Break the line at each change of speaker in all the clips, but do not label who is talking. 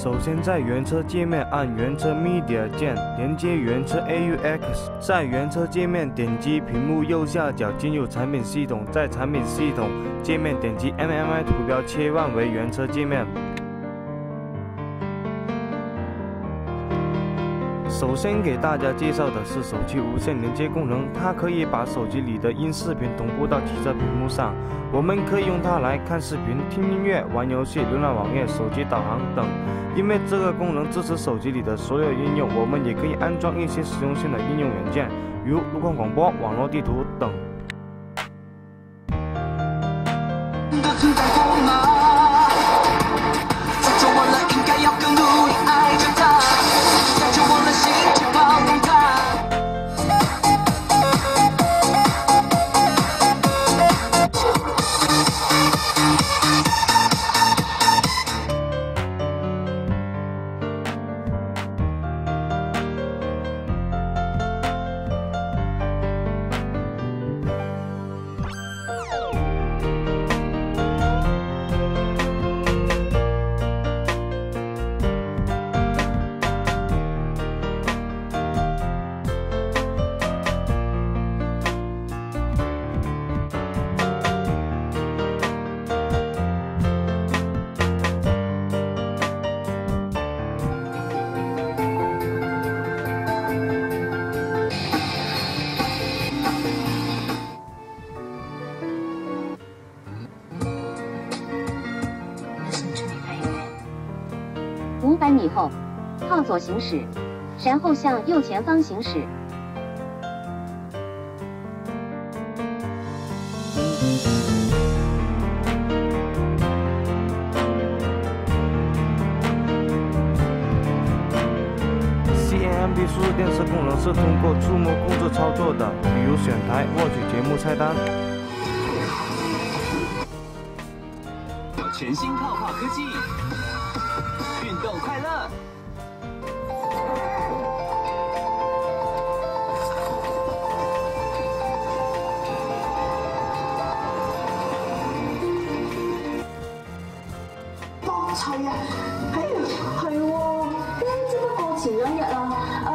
首先在原车界面按原车 Media 键连接原车 AUX，在原车界面点击屏幕右下角进入产品系统，在产品系统界面点击 MMI 图标切换为原车界面。首先给大家介绍的是手机无线连接功能，它可以把手机里的音视频同步到汽车屏幕上。我们可以用它来看视频、听音乐、玩游戏、浏览网页、手机导航等。因为这个功能支持手机里的所有应用，我们也可以安装一些实用性的应用软件，如路况广播、网络地图等。
五百米后，靠左行驶，然后向右前方行驶。
CMB 数字电视功能是通过触摸控制操作的，比如选台、获取节目菜单。
全新泡泡科技，运动快乐。
博齊啊，哎係喎，只不過前兩日啊，啊。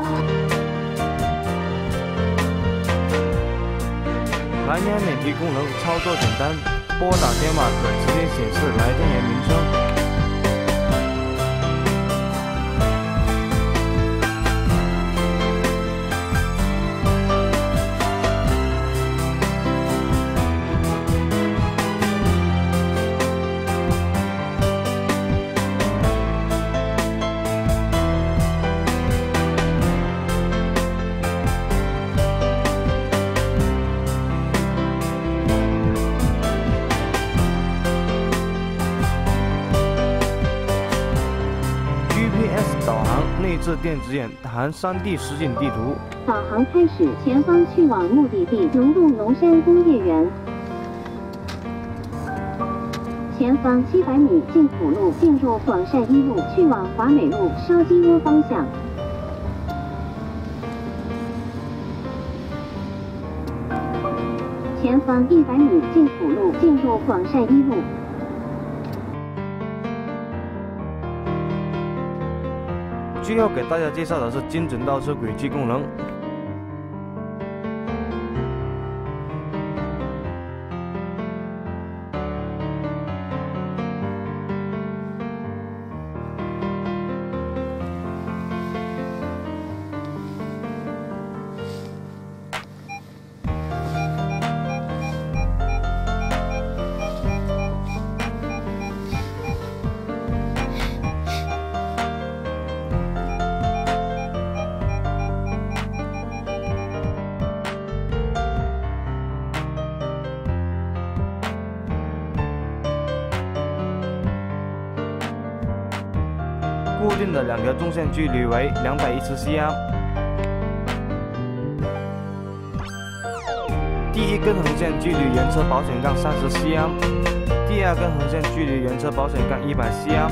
蓝牙免提功能操作简单，拨打电话可直接显示来电人名称。导航内置电子眼，含 3D 实景地图。
导航开始，前方去往目的地龙洞龙山工业园。前方七百米进辅路，进入广善一路，去往华美路烧鸡窝方向。前方一百米进辅路，进入广善一路。
最后给大家介绍的是精准倒车轨迹功能。固定的两条中线距离为两百一十 cm。第一根横线距离原车保险杠三十 cm，第二根横线距离原车保险杠一百 cm，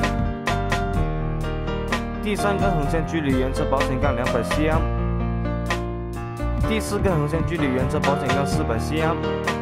第三根横线距离原车保险杠两百 cm，第四根横线距离原车保险杠四百 cm。